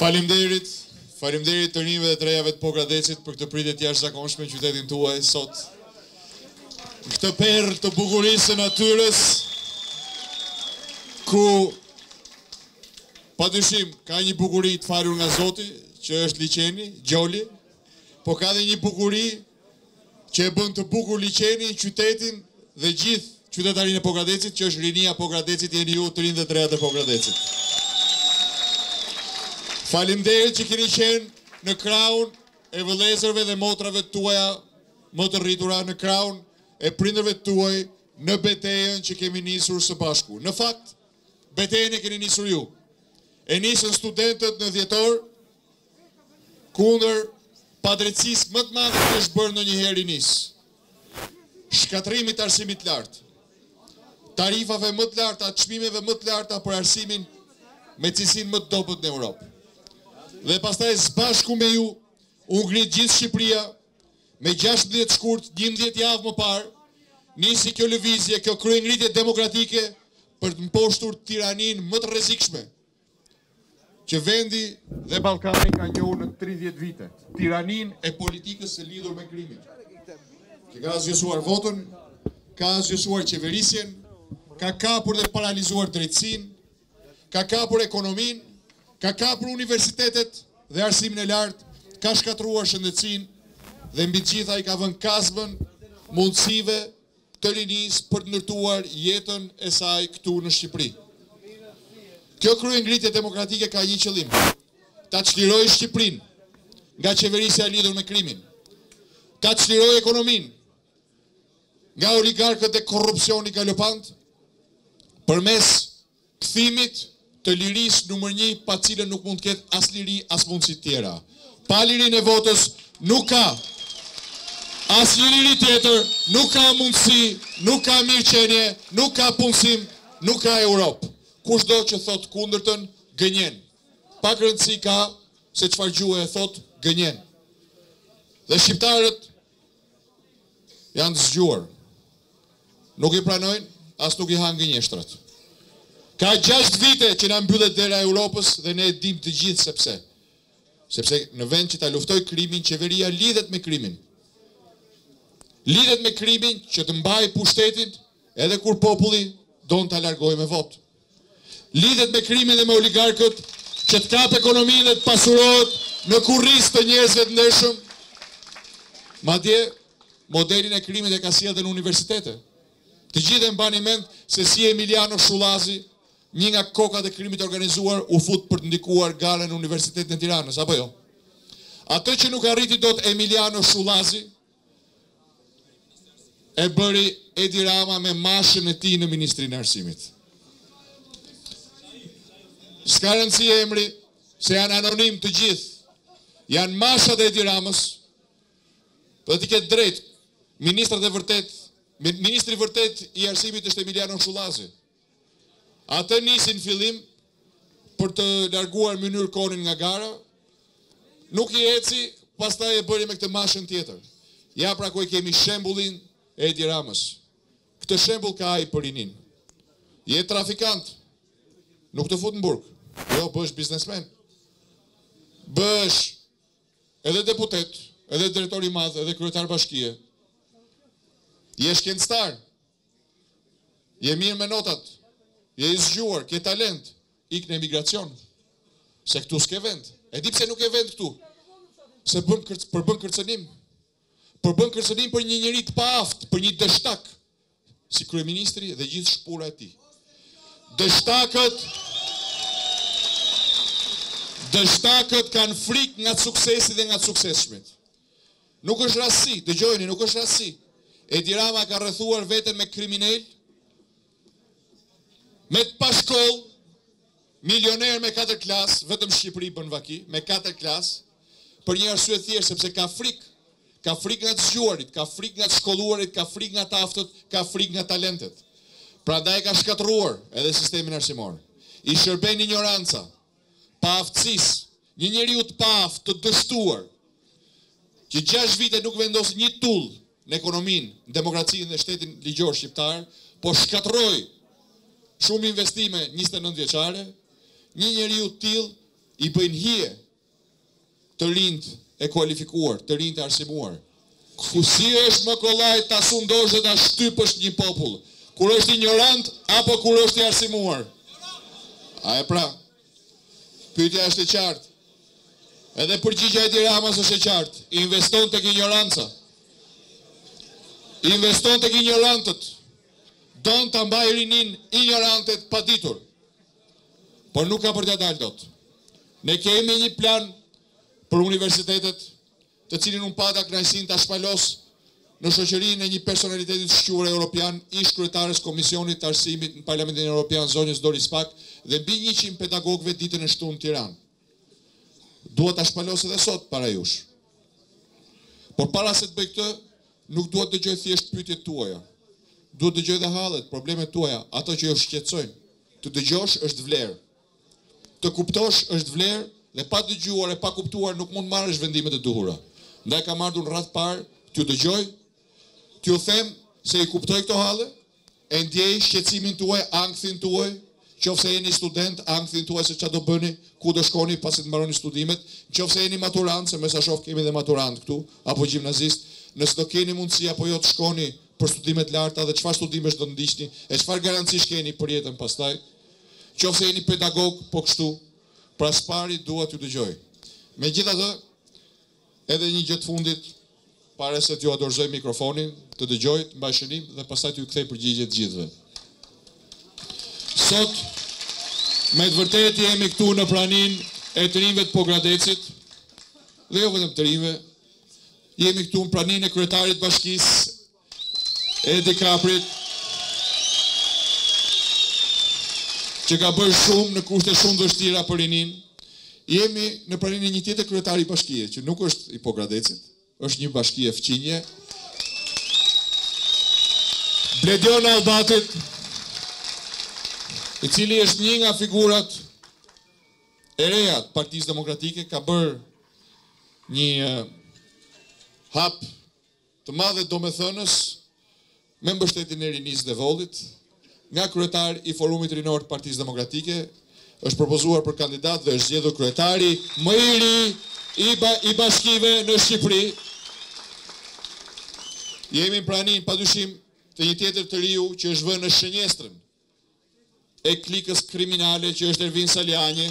Faleminderit, faleminderit të rinjve dhe të rejave të Pogradecit për këtë pritje të jashtëzakonshme në qytetin tuaj sot Këtë perlë të bukurisë së natyrës, ku padyshim ka një bukuri të falur nga Zoti, që është liqeni, gjoli, po ka dhe një bukuri që e bën të bukur liqenin, qytetin dhe gjithë qytetërimin e Pogradecit, që është rinia e Pogradecit, jeni ju të rinjtë dhe të rejat e Pogradecit. Faleminderit që kini qenë në krahun e vëlezërve dhe motrave tuaja më të rritura në krahun e prindërve tuaj në betejën që kemi nisur së bashku. Në fakt, betejën e keni nisur ju. E nisën studentët në dhjetor kundër padrejtësisë më të madhe që i është bërë ndonjëherë rinisë. Shkatërrimit të arsimit të lartë. Tarifave më të larta, çmimeve më të larta për arsimin me cilësinë më të dobët në Europë. Dhe pastaj së bashku me ju u ngrit gjithë Shqipëria Më gjashtëmbëdhjetë shkurt, njëmbëdhjetë javë më parë, nisi kjo lëvizje, kjo kryengritje demokratike për të mposhtur tiraninë më të rrezikshme që vendi dhe Ballkani ka njohur në tridhjetë vite, tiraninë e politikës së lidhur me krimin, që ka asgjësuar votën, ka asgjësuar qeverisjen, ka kapur dhe paralizuar drejtësinë, Ka kapur ekonominë, ka kapur universitetet dhe arsimin e lartë, ka shkatërruar shëndetësinë dhe mbi të gjitha i ka vënë kazmën mundësive të rinisë për të ndërtuar jetën e saj këtu në Shqipëri. Kjo kryengritje demokratike ka një qëllim, ta çlirojë Shqipërinë nga qeverisja e lidhur me krimin, ta çlirojë ekonominë, nga oligarkët dhe korrupsioni galopant, përmes kthimit të lirisë numër një pa të cilën nuk mund të ketë as liri as mundësi të tjera. Pa lirinë e votës nuk ka asnjë liri tjetër, nuk ka mundësi, nuk ka mirëqenie, nuk ka punësim, nuk ka Europë. Kushdo që thotë të kundërtën, gënjen. Pak rëndësi ka se në çfarë gjuhe e thotë, gënjen. Dhe shqiptarët Janë të zgjuar. Nuk i pranojnë, as nuk i hanë gënjeshtrat. Ka gjashtë vite që na mbyllet dera e Europës dhe ne e dimë të gjithë sepse. Sepse në vend që ta luftojë krimin, qeveria lidhet me krimin. Lidhet me krimin që të mbajë pushtetin edhe kur populli don ta largojë me votë. Lidhet me krimin dhe me oligarkët, që të kapë ekonominë dhe të pasurohet në kurriz të njerëzve të ndershëm. Madje, modelin e krimit e ka sjellë dhe në universitete. Të gjithë e mbani mend se si Emiljano Shullazi, një nga kokat e krimit të organizuar, u fut për të ndikuar garën në Universitetin e Tiranës, apo jo? Atë që nuk arriti dot Emiljano Shullazi, e bëri Edi Rama me mashën e tij në Ministrinë e Arsimit. S'ka rëndësi emri, se janë anonimë të gjithë. Janë mashat e Edi Ramës, për të qenë drejtë, ministrat e vërtetë, ministri i vërtetë i arsimit është Emiljano Shullazi. Atë e nisi në fillim për të larguar Mynir Konin nga gara, nuk i eci, pastaj e bëri me këtë mashën tjetër. Ja pra ku e kemi shembullin e Edi Ramës. Këtë shembull ka ai për rininë. Je trafikant, nuk të fut në burg. Jo, bëhesh biznesmen. Bëhesh edhe deputet, edhe drejtor i madh, edhe kryetar bashkie. Je shkencëtar, Je mirë me notat, je i zgjuar, ke talent, ik në emigracion. Se këtu s'ke vend. E di pse nuk ke vend këtu? Se përbën kërcënim, përbën kërcënim. Përbën kërcënim për një njeri të paaftë, për një dështak si kryeministri dhe gjithë shpura e tij. Dështakët, dështakët kanë frikë nga suksesi dhe nga të suksesshmit. Nuk është rastësi, dëgjojeni, nuk është rastësi. Edi Rama e ka rrethuar veten me kriminelë, me të pashkoll, milionerë me katër klasë, vetëm në Shqipëri bën vaki, me katër klasë, për një arsye të thjeshtë, sepse ka frikë, ka frikë nga të zgjuarit, ka frikë nga të shkolluarit, ka frikë nga të aftët, ka frikë nga talentet. Prandaj e ka shkatërruar edhe sistemin arsimor. I shërben injoranca, paaftësisë, një njeriu të paaftë, të dështuar, që gjashtë vite nuk vendosi një tullë në ekonominë, në demokracinë dhe shtetin ligjor shqiptar, po shkatërroi shumë investime njëzet e nëntë vjeçare, një njeriu të tillë i bëjnë hije të rinjtë e kualifikuar, të rinjtë e arsimuar. Kur, si është më kollaj ta sundosh dhe ta shtypësh një popull? Kur është injorant apo kur është i arsimuar? A e pra, pyetja është e qartë. Edhe përgjigja e Edi Ramës është e qartë, investon tek injoranca. Investon tek injorantët. Don ta mbajë rininë injorante të paditur. Por nuk ka për t'ia dalë dot. Ne kemi një plan për universitetet, të cilin unë pata kënaqësinë ta shpalos në shoqërinë e një personaliteti të shquar europian, ish-kryetares së Komisionit të Arsimit në Parlamentin Europian, zonjës Doris Pack, dhe mbi njëqind pedagogëve ditën e shtunë në Tiranë. Dua ta shpalos edhe sot para jush. Por para se të bëj këtë, dhe dua të dëgjoj thjesht pyetjet tuaja. Dua të dëgjoj edhe hallet, problemet tuaja, ato që ju shqetësojnë. Të dëgjosh është vlerë. Të kuptosh është vlerë dhe pa dëgjuar e pa kuptuar nuk mund të marrësh vendimet e duhura. Ndaj kam ardhur në radhë të parë t'ju dëgjoj, t'ju them se i kuptoj këto halle, E ndjej shqetësimin tuaj, ankthin tuaj, qoftë se jeni student, ankthin tuaj se çfarë do bëni, ku do shkoni pasi të mbaroni studimet, qoftë se jeni maturant, se me sa shoh kemi dhe maturantë këtu, apo gjimnazistë, nëse do keni mundësi apo jo të shkoni për studime të larta dhe çfarë studimesh do të ndiqni e çfarë garancish keni për jetën pastaj. Qoftë se jeni pedagog, po kështu. Pra së pari dua t'ju dëgjoj. Megjithatë, Edhe një gjë të fundit para se t'jua dorëzoj mikrofonin, të dëgjoj, të mbaj shënim dhe pastaj t'ju kthej përgjigje të gjithëve. Sot me të vërtetë jemi këtu në praninë e të rinjve të Pogradecit dhe jo vetëm të rinjve, jemi këtu në praninë e kryetarit të bashkisë, Edi Kaprit që ka bërë shumë në kushte shumë të vështira për rininë. Jemi në praninë e një tjetër kryetari bashkie, që nuk është i Pogradecit, është i një bashkie fqinje, Bledion Nallbatit, i cili është një nga figurat e reja të Partisë Demokratike, ka bërë një hap të madh e domethënës me mbështetjen e rinisë së Devollit, nga kryetar i Forumit Rinor të Partisë Demokratike, është propozuar për kandidat dhe është zgjedhur kryetari më i ri i bashkive në Shqipëri. Jemi në praninë, padyshim, të një tjetër të riu që është vënë në shënjestrën e klikës kriminale që është Ervin Salianji.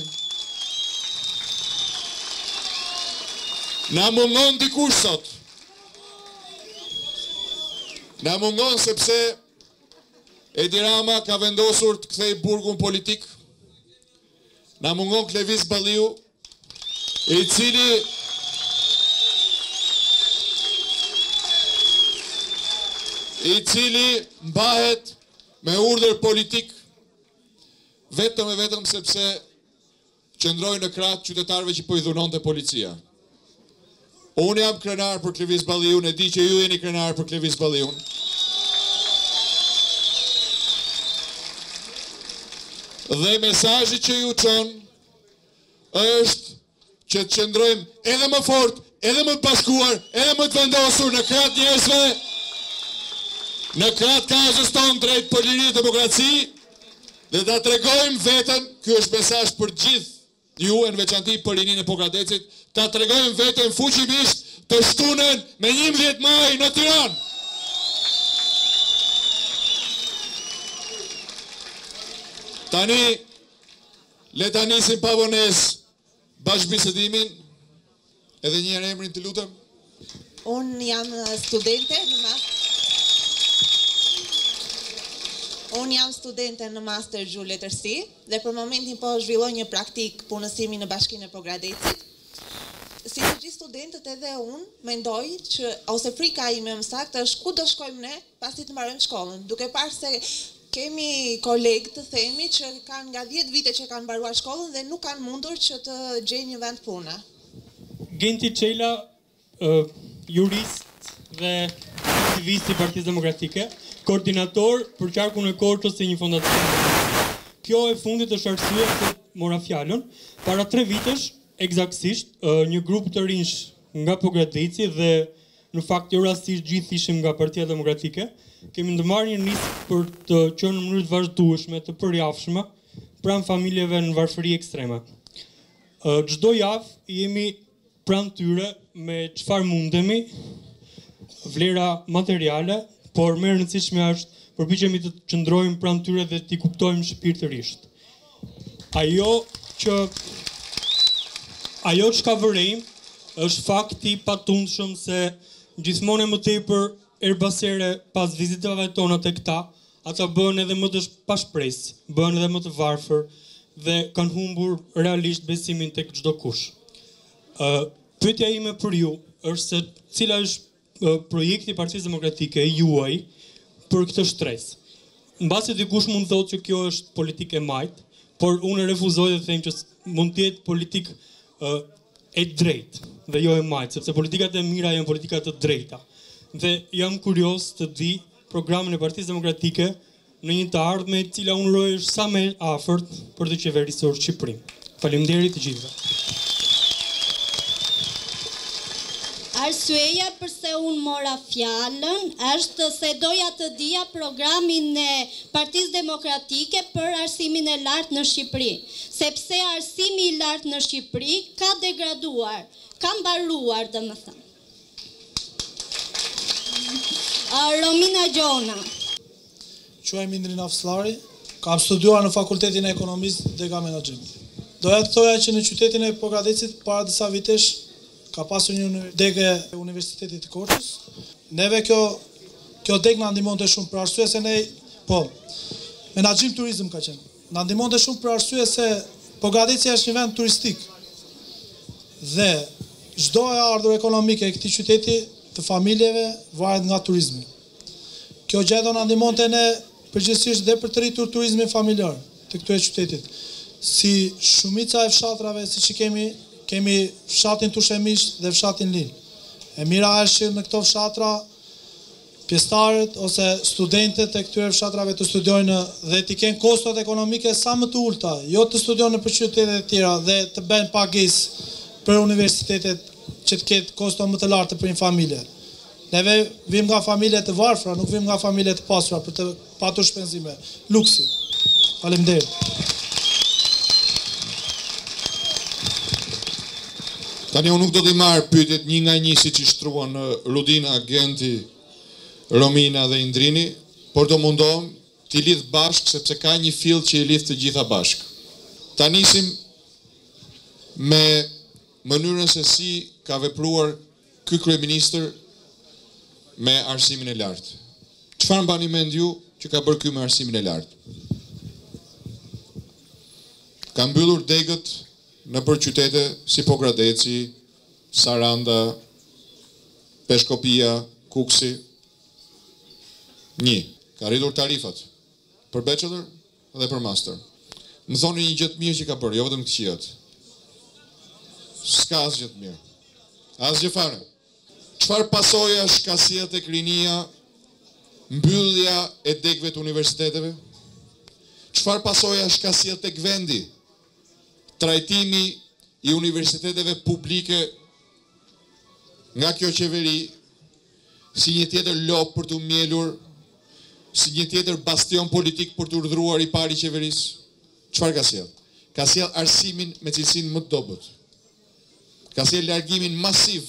Na mungon dikush sot. Na mungon sepse Edi Rama ka vendosur të kthejë burgun politik. Na mungon Klevis Balliu, i cili i cili mbahet me urdhër politik vetëm e vetëm sepse qëndroi në krah të qytetarëve që po i dhunonte policia. Unë jam krenar për Klevis Balliun, e di që ju jeni krenar për Klevis Balliun. Dhe mesazhi që ju çon, është që të qëndrojmë edhe më fort, edhe më të bashkuar, edhe më të vendosur në krah të njerëzve, në krah të kauzës tonë të drejtë për liri e demokraci dhe ta tregojmë veten, ky është mesazh për të gjithë ju e në veçanti për rininë e Pogradecit, ta tregojmë veten fuqimisht të shtunën më 11 maj në Tiranë. Tani Le ta nisim pa vonesë bashkëbisedimin. Edhe një herë emrin të lutem. Unë jam studente në master. Unë jam studente në master gjuhë letërsi dhe për momentin po zhvilloj një praktikë punësimi në Bashkinë e Pogradecit. Si të gjithë studentët edhe unë mendoj që ose frika ime më saktë është ku do shkojmë ne pasi të mbarojmë shkollën, duke parë se kemi kolegë të themi që kanë nga dhjetë vite që kanë mbaruar shkollën dhe nuk kanë mundur që të gjejnë një vend pune. Genti Çela, jurist dhe aktivist i Partisë Demokratike, koordinator për qarkun e Korçës të një fondacioni. Kjo e fundit është arsyeja pse mora fjalën. Para tre vitesh, ekzaktësisht, një grup të rinjsh nga Pogradeci dhe Në fakt, jo rastisht gjithë ishim nga Partia Demokratike. Kemi ndërmarrë një nismë për të qenë në mënyrë të vazhdueshme, të përjavshme, pranë familjeve në varfëri ekstreme. Çdo javë jemi pranë tyre me çfarë mundemi, vlera materiale, por më e rëndësishme është përpiqemi të qëndrojmë pranë tyre dhe t'i kuptojmë shpirtërisht. Ajo që ajo çka vërejmë është fakti i patundshëm se gjithmonë e më tepër herë pas here pas vizitave tona te këta, ata bëhen edhe më të pashpresë, bëhen edhe më të varfër dhe kanë humbur realisht besimin tek çdokush. Ë, pyetja ime për ju është se cila është projekti i Partisë Demokratike juaj për këtë shtresë. Mbase dikush mund të thotë që kjo është politikë e majtë, por unë e refuzoj dhe them që mund të jetë politikë e drejtë dhe jo e majtë, sepse politikat e mira janë politika të drejta. Dhe jam kurioz të di programin e Partisë Demokratike në një të ardhme e cila unë uroj të jetë sa më afërt për të qeverisur Shqipërinë. Faleminderit të gjithëve. Arsyeja përse unë mora fjalën është se doja të dija programin e Partisë Demokratike për arsimin e lartë në Shqipëri, sepse arsimi i lartë në Shqipëri ka degraduar, ka mbaruar domethënë. Romina Gjona. Quhem Indrin Afsllari, kam studiuar në Fakultetin e Ekonomisë dega Menaxhim. Doja të thoja që në qytetin e Pogradecit para disa vitesh ka pasur një degë e Universitetit të Korçës. Neve kjo kjo degë na ndihmonte shumë për arsye se ne po Menaxhim turizëm ka qenë. Na ndihmonte shumë për arsye se Pogradeci është një vend turistik dhe çdo e ardhur ekonomike e këtij qyteti të familjeve varet nga turizmi. Kjo gjë do na ndihmonte ne përgjithësisht dhe për të rritur turizmin familjar të këtij qyteti. Si shumica e fshatrave siç i kemi, kemi fshatin Tushemisht dhe fshatin Lin. E mira është që në këto fshatra pjesëtarët ose studentët e këtyre fshatrave të studiojnë dhe t'i kenë kostot ekonomike sa më të ulëta, jo të studiojnë nëpër qytetet e tjera dhe të bëjnë pagesë për universitetet që të ketë kosto më të lartë për një familje. Neve vijmë nga familje të varfra, nuk vijmë nga familje të pasura për të Patur shpenzime luksi. Faleminderit. Tani unë nuk do t'i marr pyetjet një nga një siç i shtruan Rudina, Genti, Romina dhe Indrini, por do mundohem t'i lidh bashkë sepse ka një fill që i lidh të gjitha bashkë. Ta nisim me mënyrën se si ka vepruar Ky kryeministër me arsimin e lartë. Çfarë mbani mend ju që ka bërë ky me arsimin e lartë? Ka mbyllur degët nëpër qytete si Pogradeci, Saranda, Peshkopia, Kukësi. Një. Ka rritur tarifat. Për bachelor? Dhe për master. Më thoni një gjë të mirë që ka bërë, jo vetëm të këqijat. S'ka asgjë të mirë. Asgjë fare. Çfarë pasojash ka sjellë tek rinia mbyllja e degëve të universiteteve? Çfarë pasojash ka sjellë tek vendi trajtimi i universiteteve publike nga kjo qeveri? si një tjetër lopë për t'u mjelur, si një tjetër bastion politik për t'u urdhëruar nga i pari i qeverisë. Çfarë ka sjellë? Ka sjellë arsimin me cilësinë më të dobët. Ka sjellë largimin masiv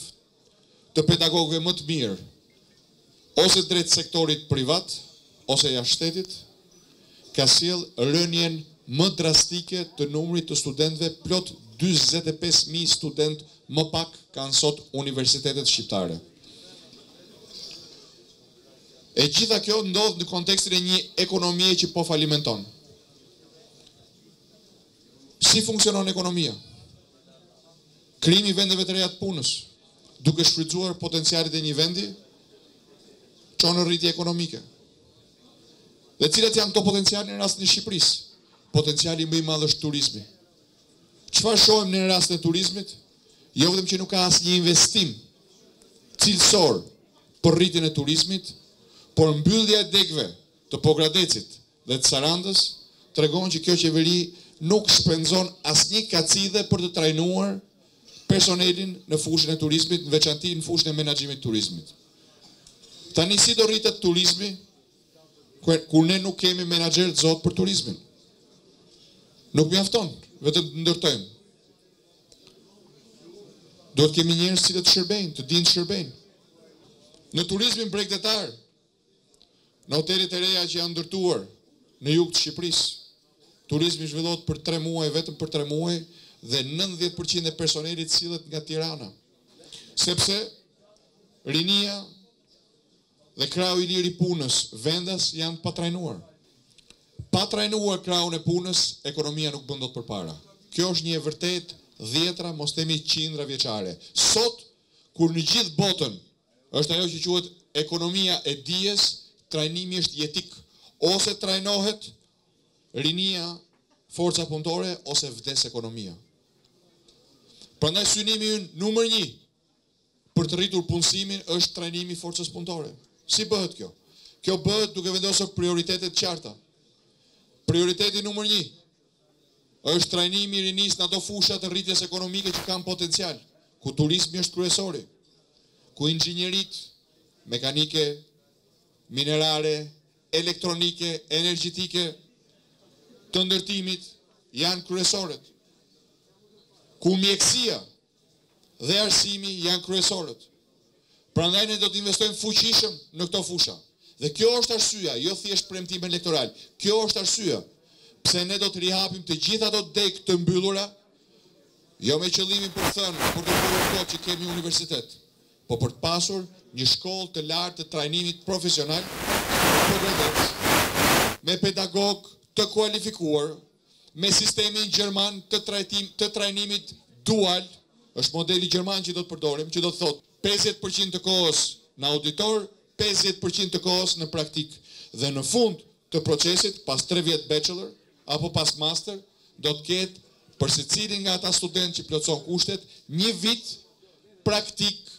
të pedagogëve më të mirë, ose drejt sektorit privat, ose jashtë shtetit, ka sjellë rënien më drastike të numrit të studentëve, plot dyzet e pesë mijë studentë më pak kanë sot universitetet shqiptare. E gjitha kjo ndodh në kontekstin e një ekonomie që po falimenton. Si funksionon ekonomia? Krijimi i vendeve të reja të punës, duke shfrytëzuar potencialet e një vendi, çon në rritje ekonomike. Dhe cilat janë këto potenciale në rastin e Shqipërisë? Potenciali më i madh është turizmi. Çfarë shohim në rastin e turizmit? Jo vetëm që nuk ka asnjë investim cilësor për rritjen e turizmit, por mbyllja e degëve të Pogradecit dhe të Sarandës tregon që kjo qeveri nuk shpenzon asnjë kacidhe për të trajnuar personelin në fushën e turizmit, në veçanti në fushën e menaxhimit të turizmit. Tani si do rritet turizmi kur ne nuk kemi menaxherë të zotë për turizmin? Nuk mjafton, vetëm të ndërtojmë. Duhet të kemi njerëz që të shërbejnë, të dinë të shërbejnë. Në turizmin bregdetar, Në hotelet e reja që janë ndërtuar në jug të Shqipërisë, turizmi zhvillohet për tre muaj, vetëm për tre muaj dhe nëntëdhjetë për qind e personelit sillet nga Tirana. Sepse rinia dhe krahu i lirë i punës vendas janë të patrajnuar. Pa trajnuar krahun e punës, ekonomia nuk bën dot përpara. Kjo është një e vërtetë dhjetra, mos të themi qindra vjeçare. Sot, kur në gjithë botën Është ajo që quhet ekonomia e dijes, trajnimi është jetik. Ose trajnohet rinia, forca punëtore, ose vdes ekonomia. Prandaj synimi ynë numër një për të rritur punësimin është trajnimi i forcës punëtore. Si bëhet kjo? Kjo bëhet duke vendosur prioritete të qarta. Prioriteti numër një, Është trajnimi i rinisë në ato fusha të rritjes ekonomike që kanë potencial, ku turizmi është kryesori, ku inxhinieritë, mekanike, minerare, elektronike, energjetike, të ndërtimit, janë kryesoret, ku mjekësia, dhe arsimi janë kryesorët. Prandaj ne do të investojmë fuqishëm në këto fusha. Dhe kjo është arsyeja, jo thjesht premtim elektoral, kjo është arsyeja pse ne do të rihapim të gjitha ato degë të mbyllura, jo me qëllimin për të thënë, për të bërë kot që kemi universitet, po për të pasur një shkollë të lartë të trajnimit profesional me pedagogë të kualifikuar me sistemin gjerman të trajtim të trajnimit dual, është modeli gjerman që do të përdorim, që do të thotë pesëdhjetë për qind të kohës në auditor, pesëdhjetë për qind të kohës në praktikë. Dhe në fund të procesit, pas tre vjet bachelor apo pas master, do të ketë për secilin nga ata studentë që plotëson kushtet, një vit praktikë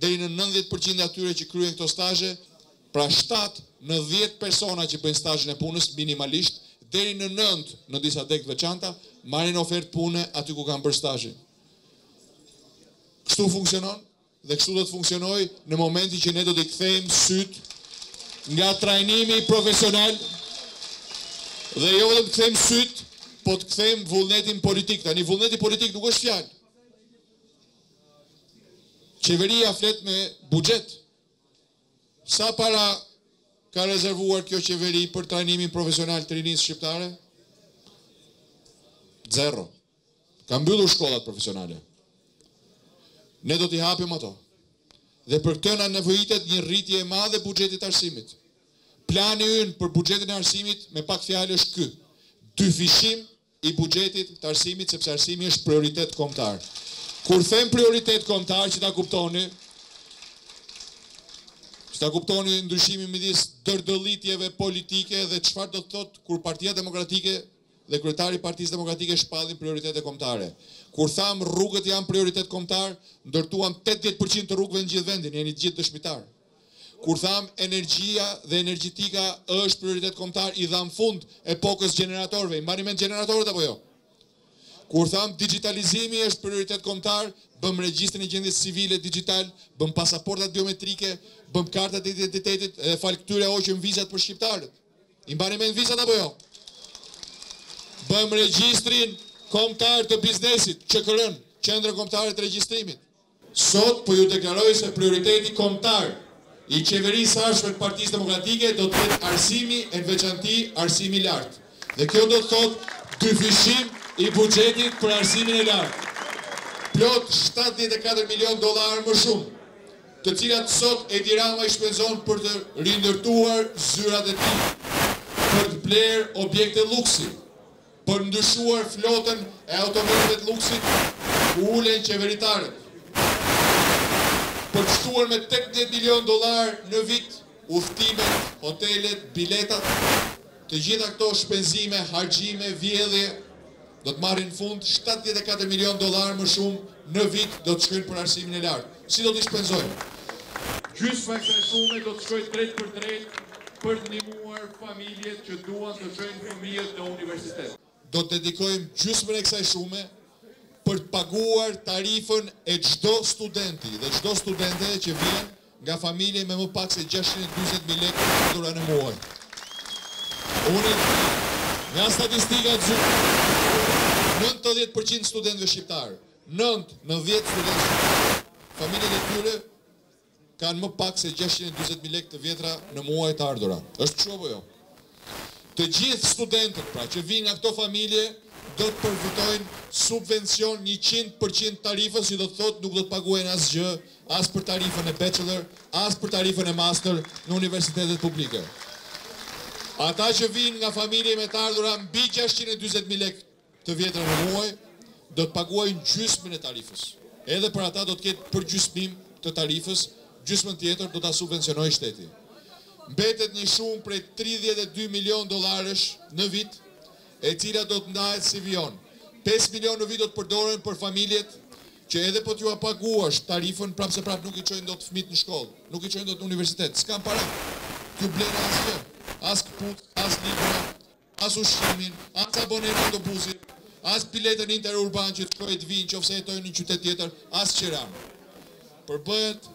deri në nëntëdhjetë për qind e atyre që kryejnë këto stazhe, pra shtatë në dhjetë persona që bëjnë stazhin e punës minimalisht, deri në nëntë në disa degë të veçanta, marrin ofertë pune aty ku kanë bërë stazhin. Kështu funksionon dhe kështu do të funksionojë në momentin që ne do t'i kthejmë sytë nga trajnimi profesional dhe jo vetëm të kthejmë sytë, po të kthejmë vullnetin politik. Tani vullneti politik nuk është fjalë. Qeveria flet me buxhet. Sa para ka rezervuar kjo qeveri për trajnimin profesional të rinisë shqiptare? Zero. Ka mbyllur shkollat profesionale. Ne do t'i hapim ato. Dhe për këtë na nevojitet një rritje e madhe e buxhetit të arsimit. Plani ynë për buxhetin e arsimit me pak fjalë është ky. Dyfishim i buxhetit të arsimit sepse arsimi është prioritet kombëtar. Kur them prioritet kombëtar që ta kuptoni që ta kuptoni ndryshimin midis dërdëllitjeve politike dhe çfarë do të thotë kur Partia Demokratike dhe kryetari i Partisë Demokratike shpallin prioritete kombëtare. Kur thamë rrugët janë prioritet kombëtar, ndërtuam tetëdhjetë për qind të rrugëve në gjithë vendin, jeni të gjithë dëshmitarë. Kur thamë energjia dhe energjetika është prioritet kombëtar i dhamë fund epokës së gjeneratorëve, i mbani mend gjeneratorët apo jo? Kur thamë dixhitalizimi është prioritet kombëtar, bëmë regjistrin e gjendjes civile dixhital, bëmë pasaportat biometrike, bëmë kartat e identitetit dhe falë këtyre hoqëm vizat për shqiptarët. I mbani mend vizat apo jo? Bëmë regjistrin kombëtar të biznesit, QKR-në, Qendrën Kombëtare të Regjistrimit. Sot po ju deklaroj se prioriteti kombëtar i Qeverisë së ardhshme të Partisë Demokratike do të jetë arsimi e në veçanti arsimi i lartë dhe kjo do të thotë dyfishim i buxhetit për arsimin e lartë plot shtatëdhjetë e katër milionë dollarë më shumë të cilat sot Edi Rama i shpenzon për të rindërtuar zyrat e tij për të blerë objekte lluksi. Për të ndryshuar flotën e automjeteve të lluksit ku ulen qeveritarët. Për të shtuar me tetëdhjetë milionë dollarë në vit udhëtimet, hotelet, biletat, të gjitha këto shpenzime, harxhime, vjedhje, do të marrin fund, shtatëdhjetë e katër milionë dollarë më shumë në vit do të shkojnë për arsimin e lartë. Si do t'i shpenzojmë? Gjysma e kësaj shume do të shkojë drejtpërdrejt për të ndihmuar familjet që duan të çojnë fëmijët në universitet. Do të dedikojmë gjysmën e kësaj shume për të paguar tarifën e çdo studenti dhe çdo studente që vjen nga familje me më pak se gjashtëqind e dyzet mijë lekë të ardhura në muaj. Unë e di nga statistikat zyrtare se nëntëdhjetë për qind e studentëve shqiptarë Nëntë në dhjetë studentë shqiptarë, familjet e tyre kanë më pak se gjashtëqind e dyzet mijë lekë të vjetra në muaj të ardhura. Është kështu apo jo? Të gjithë studentët, pra, që vijnë nga këto familje do të përfitojnë subvencion njëqind për qind të tarifës që do të thotë nuk do të paguajnë asgjë as për tarifën e bachelor, as për tarifën e master në universitetet publike. Ata që vijnë nga familje me të ardhura mbi gjashtëqind e dyzet mijë lekë të vjetra në muaj do të paguajnë gjysmën e tarifës. Edhe për ata do të ketë përgjysmim të tarifës, gjysmën tjetër do ta subvencionojë shteti. Mbetet një shumë prej tridhjetë e dy milionë dollarësh në vit, e cila do të ndahet si vijon. Pesë milionë në vit do të përdoren për familjet që edhe po t'jua paguash tarifën, prapëseprapë nuk i çojnë dot fëmijët në shkollë, nuk i çojnë dot në universitet. S'kanë para t'ju blenë asgjë, as këpucë, as libra, as ushqimin, as abonenë e autobusit, as biletën interurbane që të shkojnë e të vijnë në qoftë se jetojnë në një qytet tjetër, as qiranë. Përbëhet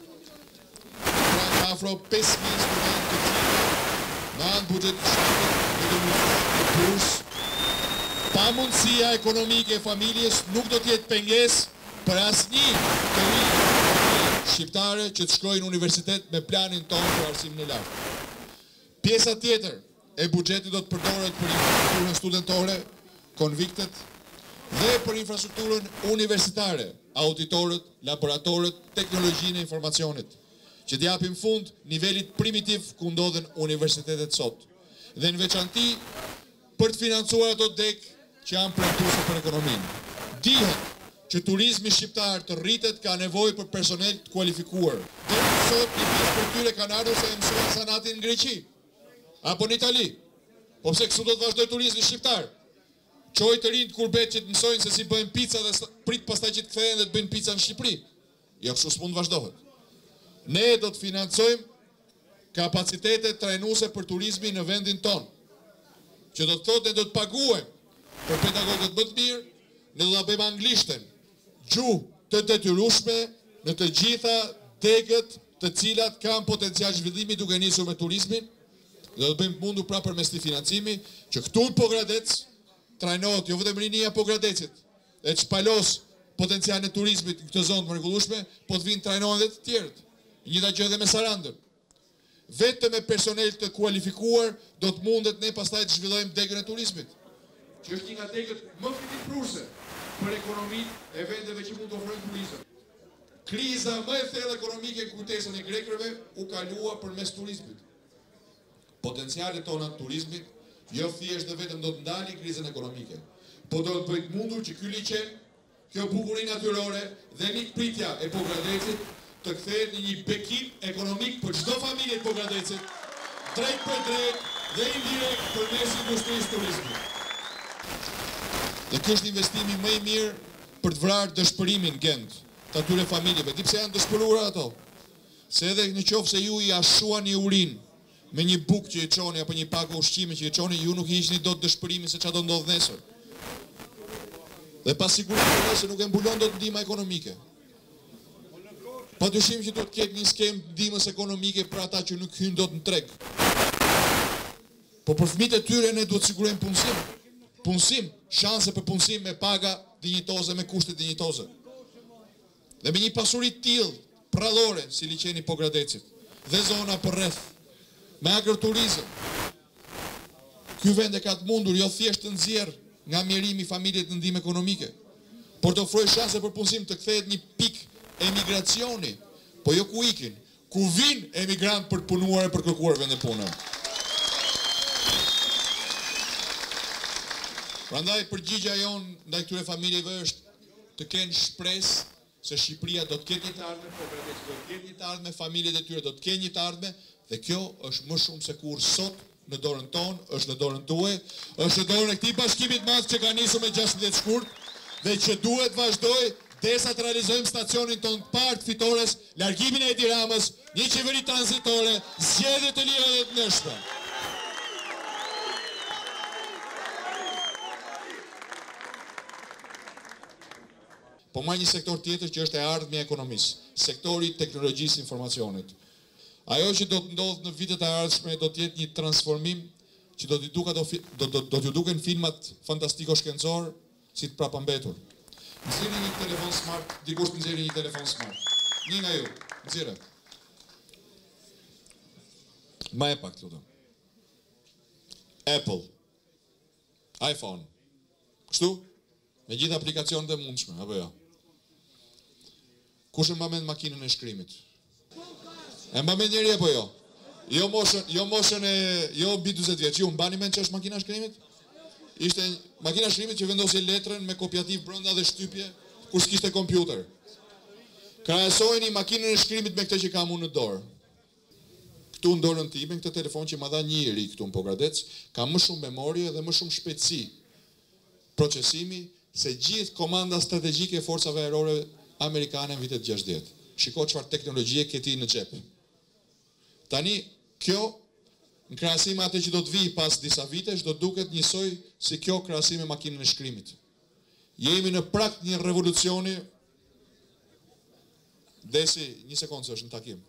pra nga afro pesë mijë studentë të cilëve me anë të buxhetit të shtetit do t'i mundësohet një bursë, pamundësia ekonomike e familjes nuk do të jetë pengesë për asnjë të ri në familje shqiptare që të shkojë në universitet me planin tonë për arsimin e lartë. Pjesa tjetër. e buxhetit do të përdoret për infrastrukturën studentore, konviktet, dhe për infrastrukturën universitare, auditorët, laboratorët, teknologjinë e informacionit, që të japim fund nivelit primitiv ku ndodhen universitetet sot, dhe në veçanti për të financuar ato degë që janë premtuese për ekonominë. Dihet që turizmi shqiptar të rritet ka nevojë për personel të kualifikuar. Deri më sot një pjesë prej tyre kanë ardhur se e mësuan zanatin në Greqi. Apo në Itali. Po pse kështu do të vazhdojë turizmi shqiptar? Çoji të rinjtë kurbet që të mësojnë se si bëhen pica dhe prit pastaj që të kthehen dhe të bëjnë pica në Shqipëri. Jo kështu s'mund të vazhdohet. Ne do të financojmë kapacitetet trajnuse për turizmin në vendin tonë. Që do të thotë ne do të paguajmë për pedagogët më të mirë, ne do ta bëjmë anglishten gjuhë të detyrueshme në të gjitha degët të cilat kanë potencial zhvillimi duke nisur me turizmin dhe do të bëjmë të mundur pra përmes këtij financimi që këtu në Pogradec trajnohet jo vetëm rinia e Pogradecit që ka plot potencialin e turizmit në këtë zonë të mrekullueshme, po të vijnë trajnohen edhe të tjerët. Njëta gjë edhe me Sarandën. Vetëm me personel të kualifikuar do të mundet ne pastaj të zhvillojmë degën e turizmit, që është një nga degët më fitimprurëse për ekonominë e vendeve që mund të ofrojnë turizëm. Kriza më e thellë ekonomike në kujtesën e grekërve u kalua përmes turizmit. Potencialet tona të turizmit jo thjesht dhe vetëm do të ndalin krizën ekonomike, po do të bëjnë të mundur që ky liqen, kjo bukuri natyrore dhe mikpritja e Pogradecit të kthehet në një bekim ekonomik për çdo familje të Pogradecit, drejtpërdrejt dhe indirekt përmes industrisë turizmit. Dhe ky është investimi më i mirë për të vrarë dëshpërimin Gent të atyre familjeve, di pse janë dëshpëruar ato? Se edhe në qoftë se ju ia shuani urinë me një bukë që i çoni apo një pako ushqime që i çoni, ju nuk i hiqni dot dëshpërimin se ça do të ndodhë nesër. Dhe pasigurinë për nesër nuk e mbulon dot ndihma ekonomike. Padyshim që do të ketë një skemë të ndihmës ekonomike për ata që nuk hyjnë dot në treg. Po për fëmijët e tyre ne duhet të sigurojmë punësim. Punësim, shanse për punësim me paga dinjitoze, me kushte dinjitoze. Dhe me një pasuri të tillë përrallore si liqeni i Pogradecit dhe zona përreth me agroturizëm. Ky vend e ka të mundur jo thjesht të nxjerrë nga mjerimi familjet në ndihmë ekonomike, por të ofrojë shanse për punësim të kthehet një pikë emigracioni, po jo ku ikin, ku vijnë emigrantë për të punuar e për të kërkuar vende pune. Prandaj përgjigja jonë ndaj këtyre familjeve është të kenë shpresë se Shqipëria do të ketë një të ardhme, Pogradeci do të ketë një të ardhme, familjet e tyre do të kenë një të ardhme dhe kjo është më shumë se kurrë sot në dorën tonë, është në dorën tuaj, është në dorën e këtij bashkimi të madh që ka nisur më gjashtëmbëdhjetë shkurt dhe që duhet të vazhdojë derisa të realizojmë stacionin tonë të parë të fitores, largimin e Edi Ramës, një qeveri tranzitore, zgjedhje të lira dhe të ndershme. Po marr një sektor tjetër që është e ardhmja e ekonomisë, sektori i teknologjisë së informacionit. Ajo që do të ndodhë në vitet e ardhshme do të jetë një transformim që do t'ju duken filmat fantastiko-shkencorë si të prapambetur. Nxirrni një telefon smart, dikush të nxjerrë një telefon smart. Një nga ju, nxirre. Ma jep pak, të lutem. Apple. iPhone. Kështu? Me gjithë aplikacionet e mundshme, apo jo? Kush e mban mend makinën e shkrimit? E mban mend njëri apo jo? Jo moshën, jo moshën e, jo mbi dyzet vjeç. Ju mbani mend ç'është makina e shkrimit? Ishte makina e shkrimit që vendosje letrën me kopjativ brenda dhe shtypje kur s'kishte kompjuter. Krahasojeni makinën e shkrimit me këtë që kam unë në dorë. Këtu në dorën time, këtë telefon që ma dha një i ri këtu në Pogradec, ka më shumë memorie dhe më shumë shpejtësi procesimi se gjithë komanda strategjike e forcave ajrore amerikane në vitet gjashtëdhjetë. Shiko çfarë teknologjie ke ti në xhep. Tani, kjo, në krahasim me atë që do të vijë pas disa vitesh, do të duket njësoj si kjo në krahasim me makinën e shkrimit. Jemi në prag të një revolucioni Desi, një sekondë se është në takim.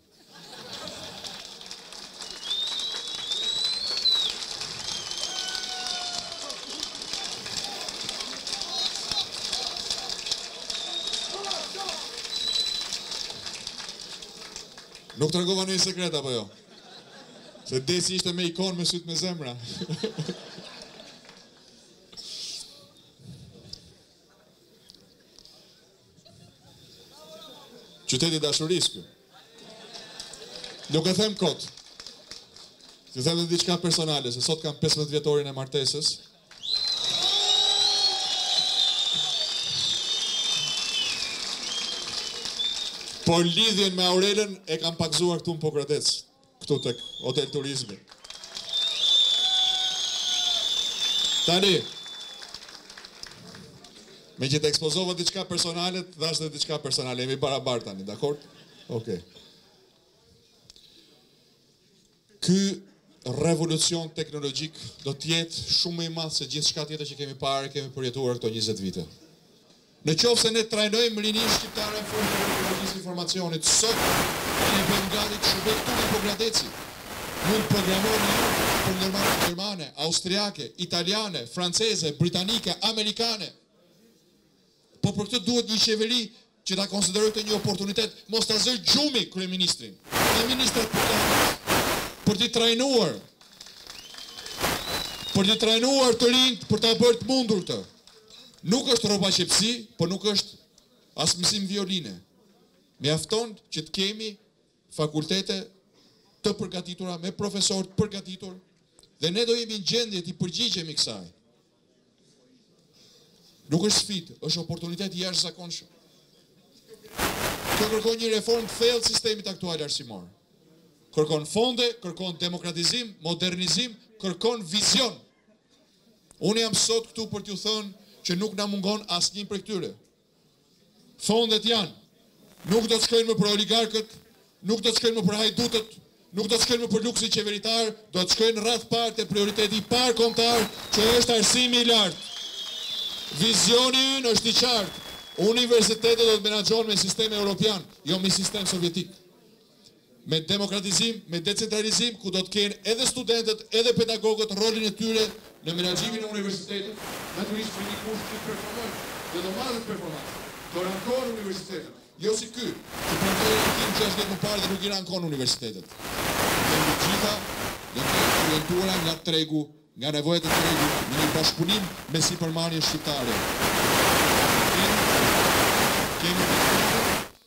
Nuk tregova ndonjë sekret, apo jo? Se Desi ishte me ikonë me sytë me zemra. Qyteti i dashurisë ky. Nuk e them kot. Ju them edhe diçka personale, se sot kam 15 vjetorin e martesës. Por lidhjen me Aurelën e kam pagëzuar këtu në Pogradec. këtu tek Hotel Turizmi. Tani, meqë të ekspozova diçka personale, të thashë dhe diçka personale, jemi barabar tani, dakord? Oke. Ky revolucion teknologjik do të jetë shumë më i madh se gjithçka tjetër që kemi parë, kemi përjetuar këto 20 vite. Në qoftë se ne trajnojmë rininë shqiptare në fushën e teknologjisë së informacionit, sot ne i bëjmë gati të shërbejnë këtu nga Pogradeci. Mund të programoni ju për ndërmarrje gjermane, austriake, italiane, franceze, britanike, amerikane. Po për këtë duhet një qeveri që ta konsiderojë këtë një oportunitet, mos ta zërë gjumi kryeministrin dhe ministrat përkatës për t'i trajnuar, për t'i trajnuar të rinjtë për ta bërë të mundur këtë. Nuk është rrobaqepësi, por nuk është as mësim violine. Mjafton që të kemi fakultete të përgatitura me profesorë të përgatitur dhe ne do jemi në gjendje t'i përgjigjemi kësaj. Nuk është sfidë, është oportunitet i jashtëzakonshëm. Kjo kërkon një reformë të thellë sistemit aktual arsimor. Kërkon fonde, kërkon demokratizim, modernizim, kërkon vizion. Unë jam sot këtu për t'ju thënë që nuk na mungon asnjë prej këtyre. Fondet janë. Nuk do të shkojnë më për oligarkët, nuk do të shkojnë më për hajdutët, nuk do të shkojnë më për luksin qeveritar, do të shkojnë radhë të parë te prioriteti i parë kombëtar, që është arsimi i lartë. Vizioni ynë është i qartë, universitetet do të menaxhohen me sistem europian, jo me sistem sovjetik. Me demokratizim, me decentralizim ku do të kenë edhe studentët edhe pedagogët rolin e tyre në menaxhimin e universitetit, natyrisht me një kusht që të performojnë dhe do matet performanca, do rankohen universitetet, jo si ky, që po nxjerr premtim gjashtë vjet më parë dhe nuk i rankon universitetet. Dhe mbi të gjitha, do të jenë të orientuara nga tregu, nga nevojat e tregut, në një bashkëpunim me sipërmarrjen shqiptare. Kemi, kemi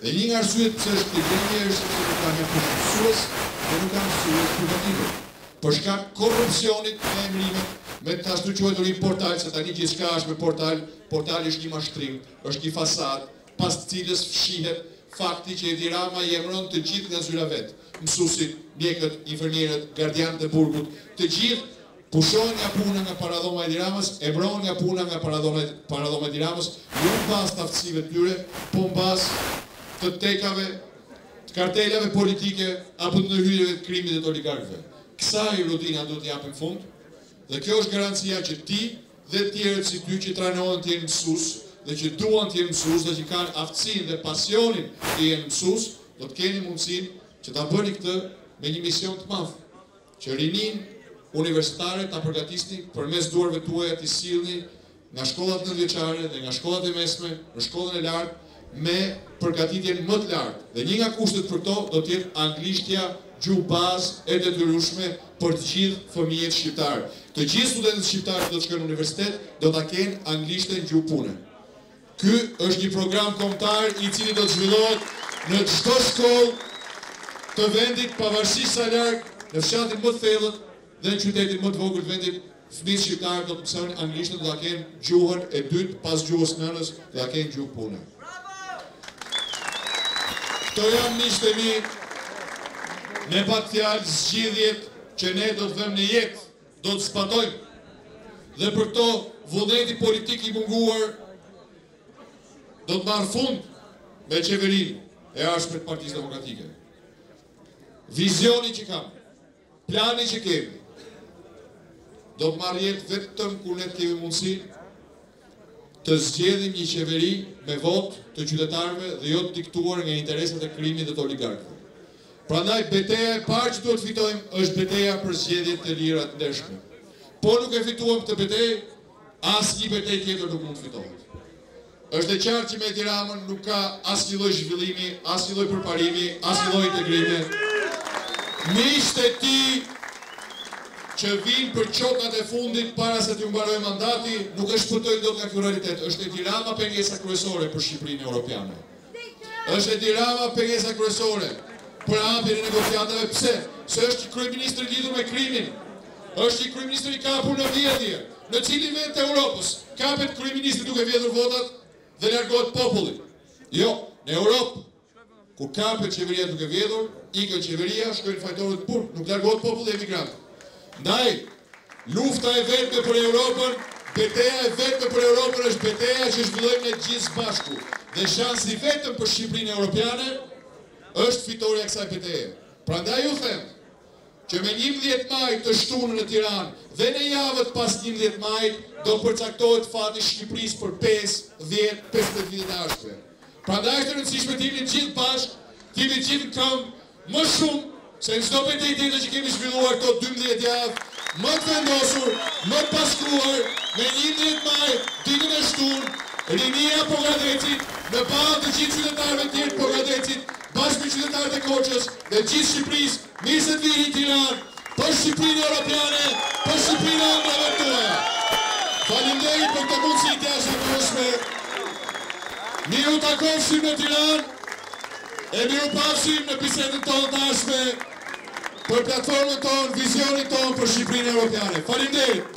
Dhe një nga arsyet pse është kjo gjendje është sepse nuk ka mjaftueshëm mësues dhe nuk ka mësues të përgatitur. Për shkak të korrupsionit në emërimet, me të ashtuquajturin portal, se tani gjithçka është me portal, portali është një mashtrim, është një fasadë, pas të cilës fshihet fakti që Edi Rama i emëron të gjithë nga zyra e vet, mësuesit, mjekët, infermierët, gardianët e burgut, të gjithë, Pushohen nga puna nga paradhoma e Edi Ramës, emërohen nga puna nga paradhoma e Edi Ramës, jo në bazë të aftësive të tyre, po në bazë të tekave, të kartelave politike apo të ndërhyrjeve të krimit dhe të oligarkëve. Kësaj rutine ne do t'i japim fund dhe kjo është garancia që ti dhe të tjerët si ty që trajnohen të jenë mësues dhe që duan të jenë mësues dhe që kanë aftësinë dhe pasionin të jenë mësues, do të keni mundësinë që ta bëni këtë me një mision të madh. Që rininë universitare ta përgatisni përmes duarve tuaja t'i sillni nga shkollat nëntëvjeçare dhe nga shkollat e mesme në shkollën e lartë me përgatitjen më të lartë dhe një nga kushtet për këtë do të jetë anglishtja gjuhë bazë e detyrueshme për të gjithë fëmijët shqiptarë. Të gjithë studentët shqiptarë që do të shkojnë në universitet do ta kenë anglishten gjuhë pune. Ky është një program kombëtar i cili do të zhvillohet në çdo shkollë të vendit pavarësisht sa larg në fshatin më të thellët dhe në qytetin më të vogël të vendit fëmijët shqiptarë do të mësojnë anglishten dhe do ta kenë gjuhën e dytë pas gjuhës së nënës do ta kenë gjuhë pune. Këto janë miqtë e mi me pak fjalë zgjidhjet që ne do të vëmë në jetë. do të zbatojmë dhe për këto vullneti politik i munguar do të marrë fund me qeverinë e ardhshme të Partisë Demokratike. Vizioni që kam, plani që kemi, do të marrë jetë vetëm kur ne të kemi mundësi Të zgjedhim një qeveri me votë të qytetarëve dhe jo të diktuar nga interesat e krimit dhe të oligarkëve. Prandaj beteja e parë që duhet të fitojmë është beteja për zgjedhje të lira të ndershme. Po nuk e fituam këtë betejë, asnjë betejë tjetër nuk mund të fitohet. Është e qartë që me Edi Ramën nuk ka asnjë lloj zhvillimi, asnjë lloj përparimi, asnjë lloj integrimi. Miqtë e tij që vijnë për qokat e fundit para se t'u mbarojë mandati, nuk e shpëtojnë dot nga ky realitet. Është Edi Rama pengesa kryesore për Shqipërinë Europiane. Është Edi Rama pengesa kryesore për hapjen e negociatave. Pse? Se është një kryeministër i lidhur me krimin. Është një kryeministër i kapur në vjedhje. Në cilin vend të Europës kapet kryeministri duke vjedhur votat dhe largohet populli. Jo, në Europë Kur kapet qeveria duke vjedhur, ikën qeveria, shkojnë fajtorët burg, nuk largohet populli emigrant. Ndaj, lufta e vetme për Europën, beteja e vetme për Europën është beteja që zhvillojmë ne gjithë së bashku. Dhe shansi i vetëm për Shqipërinë europiane është fitorja e kësaj beteje. Prandaj ju them, që me njëmbëdhjetë maj të shtunën në Tiranë dhe në javët pas njëmbëdhjetë majit do përcaktohet fati i Shqipërisë për pesë, dhjetë, pesëmbëdhjetë vitet e ardhshme. Prandaj është e rëndësishme të jemi gjithë bashkë, të jemi gjithë në këmbë, më shumë se në çdo betejë tjetër që kemi zhvilluar këto dymbëdhjetë javë, më të vendosur, më të bashkuar, me njëmbëdhjetë maj, ditën e shtunë, rinia e Pogradecit, në ballë të gjithë qytetarëve të tjerë të Pogradecit, Bashkë me qytetarët e Korçës dhe gjithë Shqipërisë, mirë se të vini në Tiranë, për Shqipërinë Europiane, për Shqipërinë e ëndrrave tuaja! Faleminderit për këtë mundësi të jashtëzakonshme! Mirë u takofshim në Tiranë e mirupafshim në bisedën tonë të ardhshme për platformën tonë, vizionin tonë për Shqipërinë Europiane! Faleminderit!